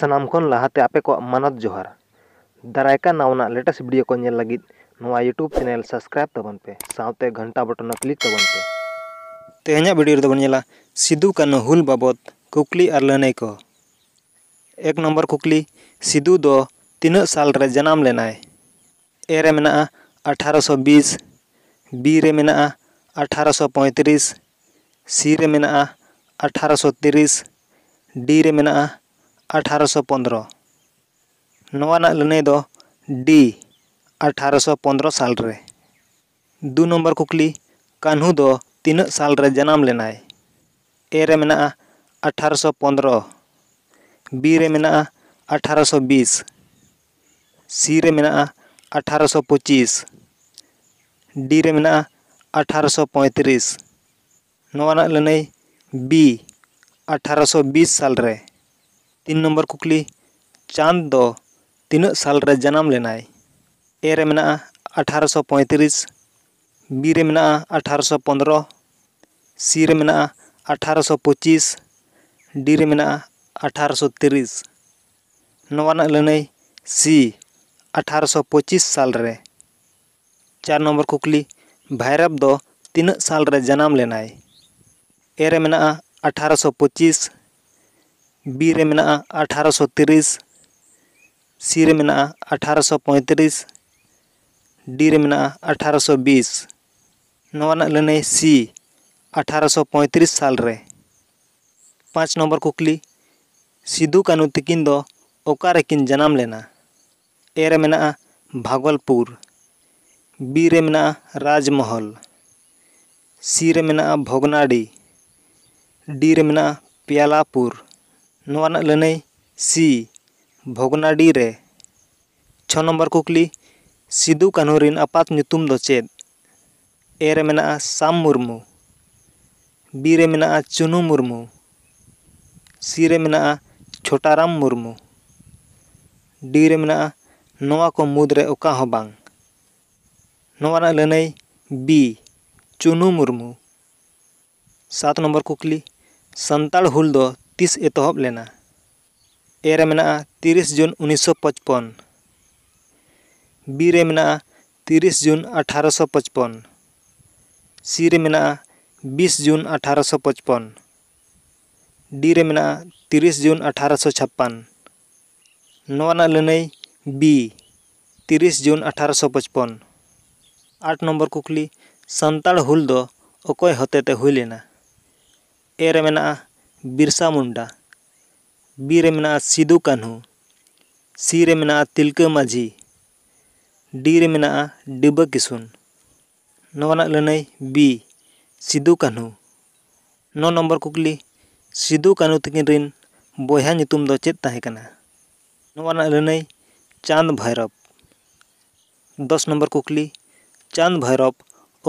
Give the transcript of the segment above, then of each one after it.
ᱥᱟᱱᱟᱢ ᱠᱷᱚᱱ ᱞᱟᱦᱟᱛᱮ ᱟᱯᱮ ᱠᱚ ᱢᱟᱱᱚᱛ ᱡᱚᱦᱟᱨ ᱫᱟᱨᱟᱭᱠᱟᱱ ᱱᱟᱣᱟᱱᱟᱜ ᱞᱮᱴᱮᱥᱴ ᱵᱷᱤᱰᱤᱭᱳ ᱠᱚ ᱧᱮᱞ ᱞᱟᱹᱜᱤᱫ ᱱᱚᱣᱟ ᱤᱭᱩᱴᱩᱵᱽ ᱪᱮᱱᱮᱞ ᱥᱟᱵᱥᱠᱨᱟᱭᱤᱵ ᱛᱟᱵᱚᱱ ᱯᱮ ᱥᱟᱶᱛᱮ ᱜᱷᱟᱱᱴᱟ ᱵᱚᱴᱚᱱ ᱠᱞᱤᱠ ᱛᱟᱵᱚᱱ ᱯᱮ ᱛᱮᱦᱮᱧᱟᱜ ᱵᱷᱤᱰᱤᱭᱳ ᱨᱮᱫᱚ ᱵᱚᱱ ᱧᱮᱞᱟ ᱥᱤᱫᱩ ᱠᱟᱹᱱᱦᱩ ᱦᱩᱞ ᱵᱟᱵᱚᱫ ᱠᱩᱠᱞᱤ ᱟᱨ ᱞᱟᱹᱱᱟᱹᱭ ᱠᱚ ᱮᱠ ᱱᱚᱢᱵᱚᱨ ᱠᱩᱠᱞᱤ ᱥᱤᱫᱩ ᱫᱚ ᱛᱤᱱᱟᱹᱜ ᱥᱟᱞ ᱨᱮ ᱡᱟᱱᱟᱢ ᱞᱮᱱᱟᱭ ᱮ ᱨᱮ ᱢᱮᱱᱟᱜᱼᱟ ᱟᱴᱷᱟᱨᱚᱥᱚ ᱵᱤᱥ ᱵᱤ ᱨᱮ ᱢᱮᱱᱟᱜᱼᱟ ᱟᱴᱷᱟᱨᱚᱥᱚ ᱯᱚᱸᱭᱛᱨᱤᱥ ᱥᱤ ᱨᱮ ᱢᱮᱱᱟᱜᱼᱟ ᱟᱴᱷᱟᱨᱚᱥᱚ ᱛᱤᱨᱤᱥ ᱰᱤ ᱨᱮ ᱢᱮᱱᱟᱜᱼᱟ ᱟᱴᱷᱟᱨᱚᱥᱚ ᱯᱚᱸᱫᱨᱚ ᱱᱚᱣᱟᱱᱟᱜ अठारह पंद्रह। लड़ाई दो, डी, अठारह पंद्रह साल रे। दो नम्बर कुकली, कान्हू दो, तीन साल रे जन्म लेनाय ए रे मेना अठारह पंद्रह। बी रे मेना अठारह बीस। सी रे मेना अठारह पच्चीस। डी रे मेना अठारह पैंतीस। लड़ाई बी, अठारह बीस साल रे। तीन नम्बर कुकली, चाँद दो, तीन साल रे जन्म लेना ए रे मे अठारह सौ पैंतीस, बी रे मे अठारह सौ पंद्रह, सी रे मे अठारह सौ पचीस डी रे मे अठारह सौ तीस। नवाना लेना सी, अठारह सौ पचीस साल रे। चार नम्बर कुकली, भैरव दो, तीन साल रे जन्म लेना ए रे मे अठारह सौ पचीस बी रे मेना अठारह सौ तीस सी रे मेना अठारह सौ पैंतीस डी रे मेना अठारह सौ बीस। नवाना लेने सी अठारह सौ पैंतीस साल रे। पाँच नंबर कुकली, सिद्धू कानू तकिन दो ओकारे किन जन्म लेना। ए रे मेना भागलपुर बी रे मेना राजमहल सी रे मेना भोगनाडी डी रे मेना प्यालापुर। ᱯᱮᱭᱟᱞᱟᱯᱩᱨ ᱱᱚᱣᱟᱱᱟᱜ ᱞᱟᱹᱱᱟᱹᱭ ᱥᱤ ᱵᱷᱚᱜᱽᱱᱟᱰᱤ ᱨᱮ ᱪᱷᱚ ᱱᱚᱢᱵᱚᱨ ᱠᱩᱠᱞᱤ ᱥᱤᱫᱩ ᱠᱟᱹᱱᱦᱩ ᱨᱤᱱ ᱟᱯᱟᱛ ᱧᱩᱛᱩᱢ ᱫᱚ ᱪᱮᱫ ᱮ ᱨᱮ ᱢᱮᱱᱟᱜᱼᱟ ᱥᱟᱢ ᱢᱩᱨᱢᱩ ᱵᱤ ᱨᱮ ᱢᱮᱱᱟᱜᱼᱟ ᱪᱩᱱᱩ ᱢᱩᱨᱢᱩ ᱥᱤ ᱨᱮ ᱢᱮᱱᱟᱜᱼᱟ ᱪᱷᱳᱴᱟᱨᱟᱢ ᱢᱩᱨᱢᱩ ᱰᱤ ᱨᱮ ᱢᱮᱱᱟᱜᱼᱟ ᱱᱚᱣᱟ ᱠᱚ ᱢᱩᱫᱽᱨᱮ ᱚᱠᱟ ᱦᱚᱸ ᱵᱟᱝ ᱱᱚᱣᱟᱱᱟᱜ ᱞᱟᱹᱱᱟᱹᱭ ᱵᱤ ᱪᱩᱱᱩ ᱢᱩᱨᱢᱩ ᱥᱟᱛ ᱱᱚᱢᱵᱚᱨ ᱠᱩᱠᱞᱤ ᱥᱟᱱᱛᱟᱲ ᱦᱩᱞ ᱫᱚ ᱛᱤᱥ ᱮᱛᱚᱦᱚᱵ ᱞᱮᱱᱟ ᱮ ᱨᱮ ᱢᱮᱱᱟᱜᱼᱟ ᱛᱤᱨᱤᱥ ᱡᱩᱱ ᱩᱱᱤᱥᱥᱚ ᱯᱚᱪᱯᱚᱱ ᱵᱤ ᱨᱮ ᱢᱮᱱᱟᱜᱼᱟ ᱛᱤᱨᱤᱥ ᱡᱩᱱ ᱟᱴᱷᱟᱨᱚᱥᱚ ᱯᱚᱪᱯᱚᱱ ᱥᱤ ᱨᱮ ᱢᱮᱱᱟᱜᱼᱟ ᱵᱤᱥ ᱡᱩᱱ ᱟᱴᱷᱟᱨᱚᱥᱚ ᱯᱚᱪᱯᱚᱱ ᱰᱤ ᱨᱮ ᱢᱮᱱᱟᱜᱼᱟ ᱛᱤᱨᱤᱥ ᱡᱩᱱ ᱟᱴᱷᱟᱨᱚᱥᱚ ᱪᱷᱟᱯᱟᱱ ᱱᱚᱣᱟᱱᱟᱜ ᱞᱟᱹᱱᱟᱹᱭ ᱵᱤ ᱛᱤᱨᱤᱥ ᱡᱩᱱ ᱟᱴᱷᱟᱨᱚᱥᱚ ᱯᱚᱪᱯᱚᱱ ᱟᱴ ᱱᱚᱢᱵᱚᱨ ᱠᱩᱠᱞᱤ ᱥᱟᱱᱛᱟᱲ ᱦᱩᱞ ᱫᱚ ᱚᱠᱚᱭ ᱦᱚᱛᱮᱛᱮ ᱦᱩᱭ ᱞᱮᱱᱟ ᱮ ᱨᱮ ᱢᱮᱱᱟᱜᱼᱟ ᱵᱤᱨᱥᱟ ᱢᱩᱱᱰᱟ ᱵᱤ ᱨᱮ ᱢᱮᱱᱟᱜᱼᱟ ᱥᱤᱫᱩ ᱠᱟᱹᱱᱦᱩ ᱥᱤ ᱨᱮ ᱢᱮᱱᱟᱜᱼᱟ ᱛᱤᱞᱠᱟᱹ ᱢᱟᱹᱡᱷᱤ ᱰᱤ ᱨᱮ ᱢᱮᱱᱟᱜᱼᱟ ᱰᱤᱵᱟᱹ ᱠᱤᱥᱩᱱ ᱱᱚᱣᱟᱱᱟᱜ ᱞᱟᱹᱱᱟᱹᱭ ᱵᱤ ᱥᱤᱫᱩ ᱠᱟᱹᱱᱦᱩ ᱱᱚ ᱱᱚᱢᱵᱚᱨ ᱠᱩᱠᱞᱤ ᱥᱤᱫᱩ ᱠᱟᱹᱱᱦᱩ ᱛᱟᱹᱠᱤᱱ ᱨᱤᱱ ᱵᱚᱭᱦᱟ ᱧᱩᱛᱩᱢ ᱫᱚ ᱪᱮᱫ ᱛᱟᱦᱮᱸ ᱠᱟᱱᱟ ᱱᱚᱣᱟᱱᱟᱜ ᱞᱟᱹᱱᱟᱹᱭ ᱪᱟᱸᱫᱽ ᱵᱷᱳᱭᱨᱚᱵ ᱫᱚᱥ ᱱᱚᱢᱵᱚᱨ ᱠᱩᱠᱞᱤ ᱪᱟᱸᱫᱽ ᱵᱷᱳᱭᱨᱚᱵ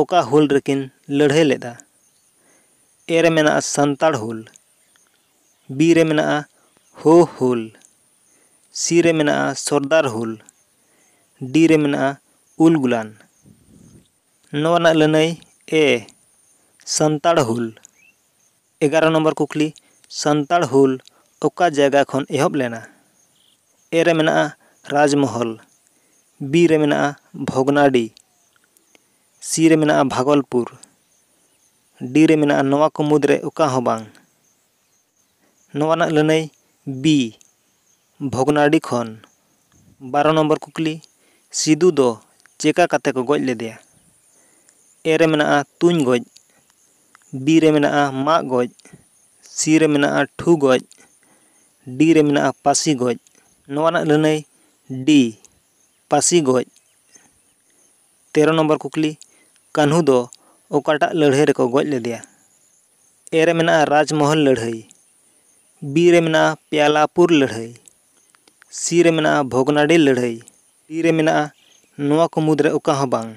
ᱚᱠᱟ ᱦᱩᱞ ᱨᱮᱠᱤᱱ ᱞᱟᱹᱲᱦᱟᱹᱭ ᱞᱮᱫᱟ ᱮ ᱨᱮ ᱢᱮᱱᱟᱜᱼᱟ ᱥᱟᱱᱛᱟᱲ ᱦᱩᱞ ᱵᱤ ᱨᱮ ᱢᱮᱱᱟᱜᱼᱟ ᱦᱳ ᱦᱩᱞ ᱥᱤ ᱨᱮ ᱢᱮᱱᱟᱜᱼᱟ ᱥᱚᱨᱫᱟᱨ ᱦᱩᱞ ᱰᱤ ᱨᱮ ᱢᱮᱱᱟᱜᱼᱟ ᱩᱞᱜᱩᱞᱟᱱ ᱱᱚᱣᱟᱱᱟᱜ ᱞᱟᱹᱱᱟᱹᱭ ᱮ ᱥᱟᱱᱛᱟᱲ ᱦᱩᱞ ᱮᱜᱟᱨᱚ ᱱᱚᱢᱵᱚᱨ ᱠᱩᱠᱞᱤ ᱥᱟᱱᱛᱟᱲ ᱦᱩᱞ ᱚᱠᱟ ᱡᱟᱭᱜᱟ ᱠᱷᱚᱱ ᱮᱦᱚᱵ ᱞᱮᱱᱟ ᱮ ᱨᱮ ᱢᱮᱱᱟᱜᱼᱟ ᱨᱟᱡᱽᱢᱚᱦᱚᱞ ᱵᱤ ᱨᱮ ᱢᱮᱱᱟᱜᱼᱟ ᱵᱷᱚᱜᱽᱱᱟᱰᱤ ᱥᱤ ᱨᱮ ᱢᱮᱱᱟᱜᱼᱟ ᱵᱷᱟᱜᱚᱞᱯᱩᱨ ᱰᱤ ᱨᱮ ᱢᱮᱱᱟᱜᱼᱟ ᱱᱚᱣᱟ ᱠᱚ ᱢᱩᱫᱽᱨᱮ ᱚᱠᱟ ᱦᱚᱸ ᱵᱟᱝ ᱱᱚᱣᱟᱱᱟᱜ ᱞᱟᱹᱱᱟᱹᱭ ᱵᱤ ᱵᱷᱚᱜᱽᱱᱟᱰᱤ ᱠᱷᱚᱱ ᱵᱟᱨᱚ ᱱᱚᱢᱵᱚᱨ ᱠᱩᱠᱞᱤ ᱥᱤᱫᱩ ᱫᱚ ᱪᱮᱠᱟ ᱠᱟᱛᱮ ᱠᱚ ᱜᱚᱡ ᱞᱮᱫᱮᱭᱟ ᱮ ᱨᱮ ᱢᱮᱱᱟᱜᱼᱟ ᱛᱩᱧ ᱜᱚᱡ ᱵᱤ ᱨᱮ ᱢᱮᱱᱟᱜᱼᱟ ᱢᱟᱜ ᱜᱚᱡ ᱥᱤ ᱨᱮ ᱢᱮᱱᱟᱜᱼᱟ ᱴᱷᱩ ᱜᱚᱡ ᱰᱤ ᱨᱮ ᱢᱮᱱᱟᱜᱼᱟ ᱯᱟᱹᱥᱤ ᱜᱚᱡ ᱱᱚᱣᱟᱱᱟᱜ ᱞᱟᱹᱱᱟᱹᱭ ᱰᱤ ᱯᱟᱹᱥᱤ ᱜᱚᱡ ᱛᱮᱨᱚ ᱱᱚᱢᱵᱚᱨ ᱠᱩᱠᱞᱤ ᱠᱟᱹᱱᱦᱩ ᱫᱚ ᱚᱠᱟᱴᱟᱜ ᱞᱟᱹᱲᱦᱟᱹᱭ ᱨᱮᱠᱚ ᱜᱚᱡ ᱞᱮᱫᱮᱭᱟ ᱮ ᱨᱮ ᱢᱮᱱᱟᱜᱼᱟ ᱨᱟᱡᱽᱢᱚᱦᱚᱞ ᱞᱟᱹᱲᱦᱟᱹᱭ बी रे मेना प्यालापुर लड़ाई सी रे मेना भोगनाडी लड़ाई डी रे मेना नवा को मुद्रे ओका हो बांग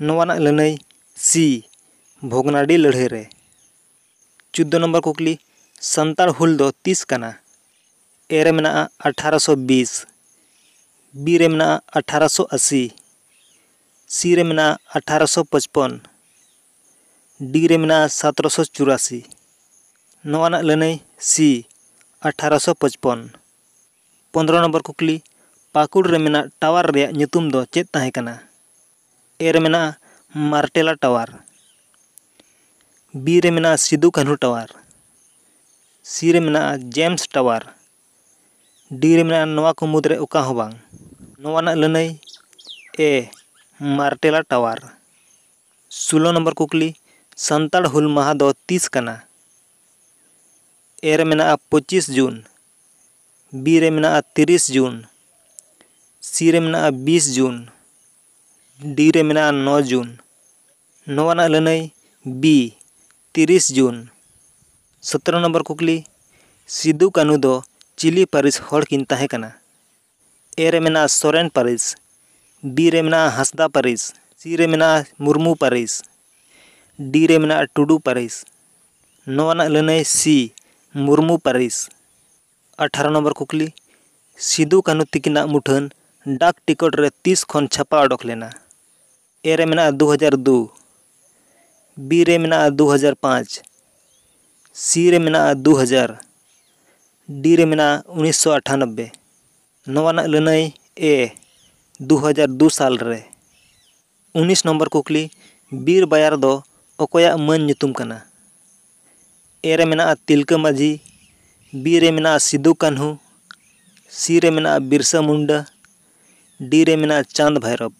नवा ना लड़ाई सी, भोगनाडी लड़ाई रे चौदह नंबर कुकली संताल हुल दो तीस कना ए रे मेना अठारह सौ बीस बी रे मेना अठारह सौ अस्सी सी रे मेना अठारह सौ पचपन डी रे मेना सत्रह सौ चौरासी। नवानक लनई, सी, अठारह सौ पचपन। पंद्रह नम्बर कुकली, पाकुड़ रे मेना टावर रे नितुम ए रे मेना मार्टेला टावर। बी रे मेना सिद्धू टावर। सी रे मेना जेम्स टावर। डी रे मेना नवा को मुद्रे ओका लनई, ए, मार्टेला टावर। सोलह नंबर कुकली, संताड़ हुल माहा दो तीस कना। ᱮ ᱨᱮ ᱢᱮᱱᱟᱜᱼᱟ ᱯᱚᱸᱪᱤᱥ ᱡᱩᱱ ᱵᱤ ᱨᱮ ᱢᱮᱱᱟᱜᱼᱟ ᱛᱤᱨᱤᱥ ᱡᱩᱱ ᱥᱤ ᱨᱮ ᱢᱮᱱᱟᱜᱼᱟ ᱵᱤᱥ ᱡᱩᱱ ᱰᱤ ᱨᱮ ᱢᱮᱱᱟᱜᱼᱟ ᱱᱚ ᱡᱩᱱ ᱱᱚᱣᱟᱱᱟᱜ ᱞᱟᱹᱱᱟᱹᱭ ᱵᱤ ᱛᱤᱨᱤᱥ ᱡᱩᱱ ᱥᱚᱛᱮᱨᱚ ᱱᱚᱢᱵᱚᱨ ᱠᱩᱠᱞᱤ ᱥᱤᱫᱩ ᱠᱟᱹᱱᱩ ᱫᱚ ᱪᱤᱞᱤ ᱯᱟᱹᱨᱤᱥ ᱦᱚᱲ ᱠᱤᱱ ᱛᱟᱦᱮᱸ ᱠᱟᱱᱟ ᱮ ᱨᱮ ᱢᱮᱱᱟᱜᱼᱟ ᱥᱚᱨᱮᱱ ᱯᱟᱹᱨᱤᱥ ᱵᱤ ᱨᱮ ᱢᱮᱱᱟᱜᱼᱟ ᱦᱟᱸᱥᱫᱟ ᱯᱟᱹᱨᱤᱥ ᱥᱤ ᱨᱮ ᱢᱮᱱᱟᱜᱼᱟ ᱢᱩᱨᱢᱩ ᱯᱟᱹᱨᱤᱥ ᱰᱤ ᱨᱮ ᱢᱮᱱᱟᱜᱼᱟ ᱴᱩᱰᱩ ᱯᱟᱹᱨᱤᱥ ᱱᱚᱣᱟᱱᱟᱜ ᱞᱟᱹᱱᱟᱹᱭ मुर्मू पारिस अठारह नम्बर कुकली सिदू कानू तकिन मुठान, डाक टिकट रे तीस खन छापा अडक लेना ए रे मेना दो हज़ार दो, बी रे मेना दो हज़ार पाँच, सी रे मेना दो हज़ार, डी रे मेना उन्नीस सौ अठानब्बे। नवाना लड़ाई ए दो हज़ार दो साल रे। उन्नीस नम्बर कुकली बीर बयार दो अकोया मन नितुम कना। ए तिलक माझी बी रे मेना सिद्धू कान्हू सी रे बिरसा मुंडा डी रे चाँद भैरव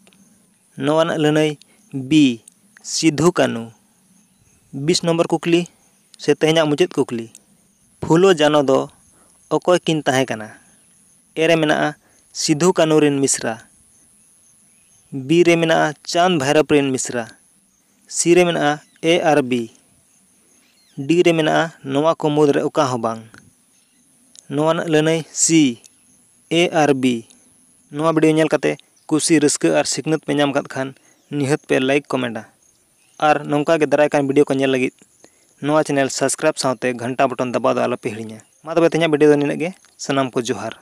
नवान लड़ाई बी सिद्धू कान्हू बीस नंबर कुकली से तेहना मुचाद कुकली फुलो जानो दो अकय किन तहे कना ए रे मेना सिद्धू कान्हू रेन मिश्रा बी रे चाँद भैरव रेन मिश्रा सी रे ए आर बी डी रे को मुद्रे लनई सी ए और बी नवा वीडियो नल कुशी रस्क और सिकनत पे नाम खान निहत पे लाइक कमेंटा और नौका दारायकान भिडियो को नल लगी नवा चैनल सब्सक्राइब साथ घंटा बटन दबाव दो आलोपे हिड़ी मा तब तेज भिडियो नीना सामान को जोहार